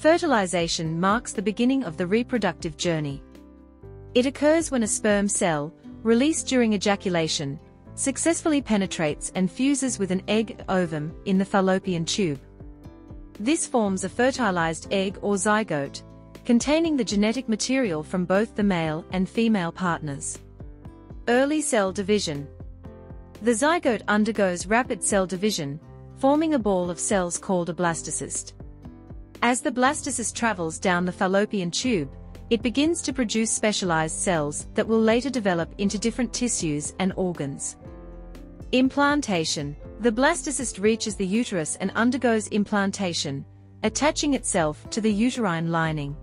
Fertilization marks the beginning of the reproductive journey. It occurs when a sperm cell, released during ejaculation, successfully penetrates and fuses with an egg ovum in the fallopian tube. This forms a fertilized egg or zygote, containing the genetic material from both the male and female partners. Early cell division. The zygote undergoes rapid cell division, forming a ball of cells called a blastocyst. As the blastocyst travels down the fallopian tube, it begins to produce specialized cells that will later develop into different tissues and organs. Implantation. The blastocyst reaches the uterus and undergoes implantation, attaching itself to the uterine lining.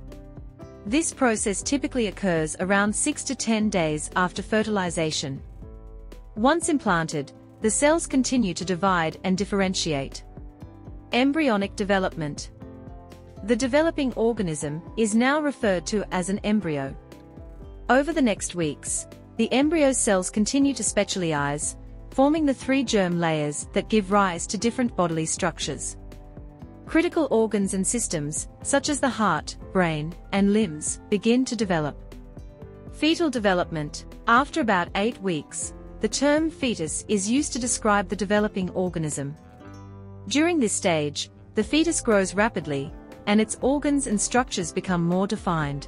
This process typically occurs around 6 to 10 days after fertilization. Once implanted, the cells continue to divide and differentiate. Embryonic development. The developing organism is now referred to as an embryo. Over the next weeks, the embryo cells continue to specialize, forming the three germ layers that give rise to different bodily structures. Critical organs and systems, such as the heart, brain, and limbs, begin to develop. Fetal development. After about 8 weeks, the term fetus is used to describe the developing organism. During this stage, the fetus grows rapidly, and its organs and structures become more defined.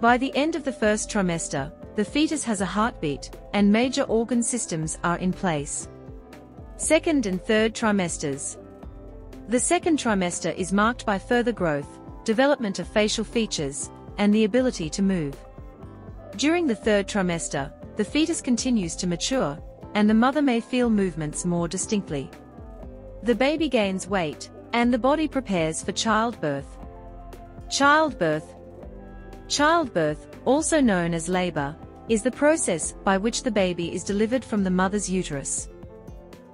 By the end of the first trimester, the fetus has a heartbeat, and major organ systems are in place. Second and third trimesters. The second trimester is marked by further growth, development of facial features, and the ability to move. During the third trimester, the fetus continues to mature, and the mother may feel movements more distinctly. The baby gains weight, and the body prepares for childbirth. Childbirth Childbirth, also known as labor, is the process by which the baby is delivered from the mother's uterus.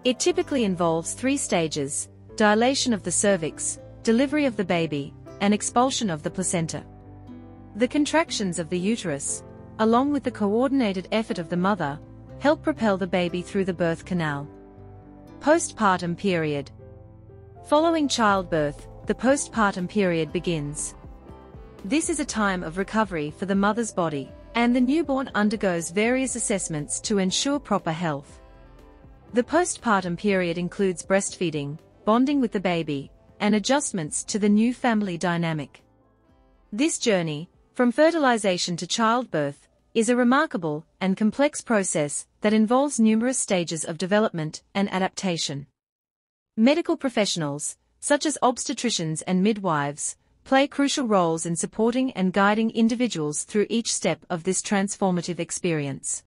It typically involves three stages, dilation of the cervix, delivery of the baby, and expulsion of the placenta. The contractions of the uterus, along with the coordinated effort of the mother, help propel the baby through the birth canal. Postpartum period Following childbirth, the postpartum period begins. This is a time of recovery for the mother's body, and the newborn undergoes various assessments to ensure proper health. The postpartum period includes breastfeeding, bonding with the baby, and adjustments to the new family dynamic. This journey, from fertilization to childbirth, is a remarkable and complex process that involves numerous stages of development and adaptation. Medical professionals, such as obstetricians and midwives, play crucial roles in supporting and guiding individuals through each step of this transformative experience.